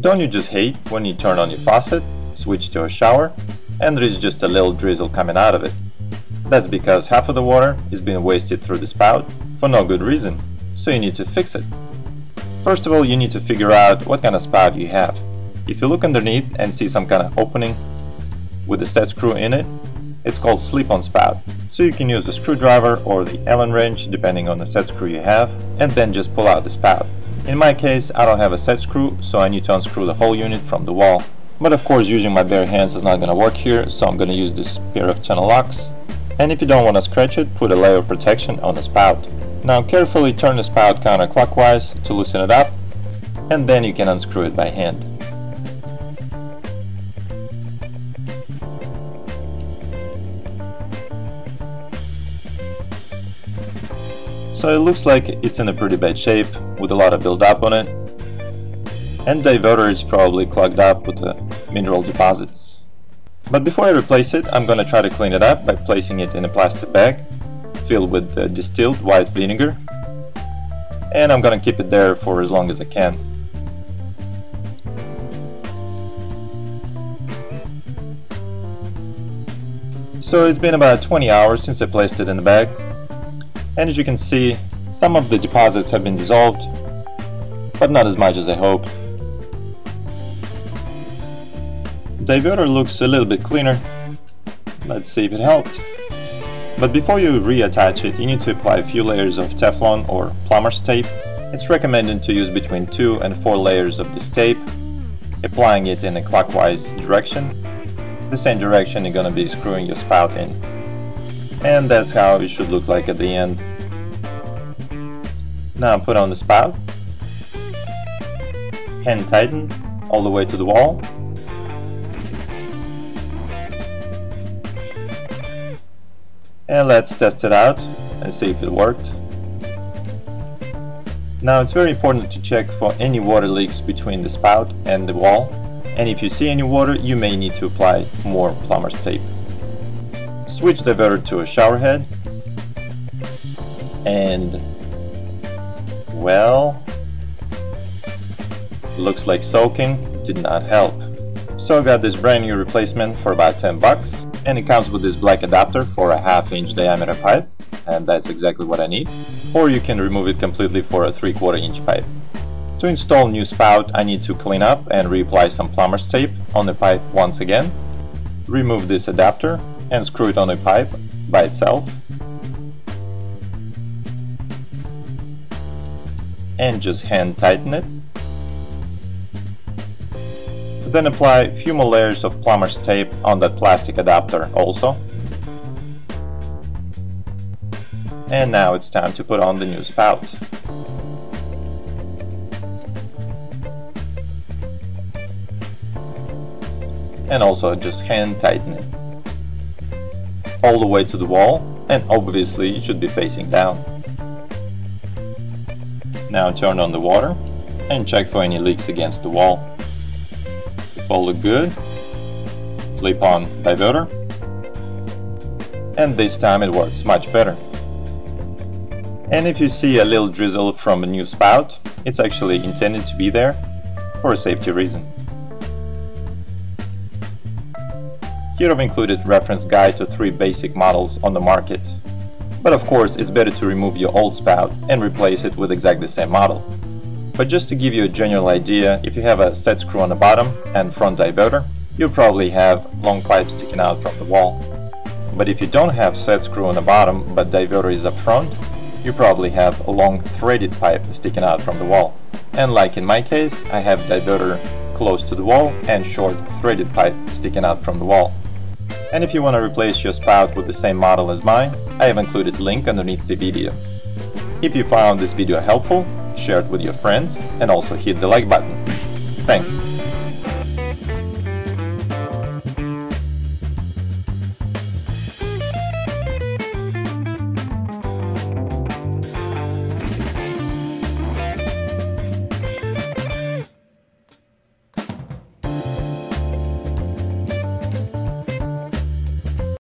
Don't you just hate when you turn on your faucet, switch to a shower, and there is just a little drizzle coming out of it? That's because half of the water is being wasted through the spout for no good reason, so you need to fix it. First of all, you need to figure out what kind of spout you have. If you look underneath and see some kind of opening with a set screw in it, it's called slip-on spout. So you can use the screwdriver or the Allen wrench depending on the set screw you have and then just pull out the spout. In my case, I don't have a set screw, so I need to unscrew the whole unit from the wall. But of course, using my bare hands is not going to work here, so I'm going to use this pair of channel locks. And if you don't want to scratch it, put a layer of protection on the spout. Now carefully turn the spout counterclockwise to loosen it up, and then you can unscrew it by hand. So it looks like it's in a pretty bad shape with a lot of build-up on it. And diverter is probably clogged up with the mineral deposits. But before I replace it, I'm gonna try to clean it up by placing it in a plastic bag filled with uh, distilled white vinegar. And I'm gonna keep it there for as long as I can. So it's been about 20 hours since I placed it in the bag and as you can see, some of the deposits have been dissolved, but not as much as I hoped. Diverter looks a little bit cleaner. Let's see if it helped. But before you reattach it, you need to apply a few layers of Teflon or plumber's tape. It's recommended to use between 2 and 4 layers of this tape, applying it in a clockwise direction, the same direction you're going to be screwing your spout in and that's how it should look like at the end. Now put on the spout, hand tighten all the way to the wall, and let's test it out and see if it worked. Now it's very important to check for any water leaks between the spout and the wall and if you see any water you may need to apply more plumber's tape switch diverter to a shower head. And well looks like soaking did not help. So I got this brand new replacement for about 10 bucks and it comes with this black adapter for a half inch diameter pipe and that's exactly what I need. Or you can remove it completely for a 3 quarter inch pipe. To install new spout I need to clean up and reapply some plumber's tape on the pipe once again. Remove this adapter and screw it on a pipe by itself. And just hand tighten it. Then apply a few more layers of plumber's tape on that plastic adapter also. And now it's time to put on the new spout. And also just hand tighten it all the way to the wall and obviously it should be facing down. Now turn on the water and check for any leaks against the wall. If all look good, flip on diverter and this time it works much better. And if you see a little drizzle from a new spout, it's actually intended to be there for a safety reason. Here I've included reference guide to three basic models on the market. But of course it's better to remove your old spout and replace it with exactly the same model. But just to give you a general idea, if you have a set screw on the bottom and front diverter, you'll probably have long pipes sticking out from the wall. But if you don't have set screw on the bottom but diverter is up front, you probably have a long threaded pipe sticking out from the wall. And like in my case, I have diverter close to the wall and short threaded pipe sticking out from the wall. And if you want to replace your spout with the same model as mine, I have included link underneath the video. If you found this video helpful, share it with your friends and also hit the like button. Thanks!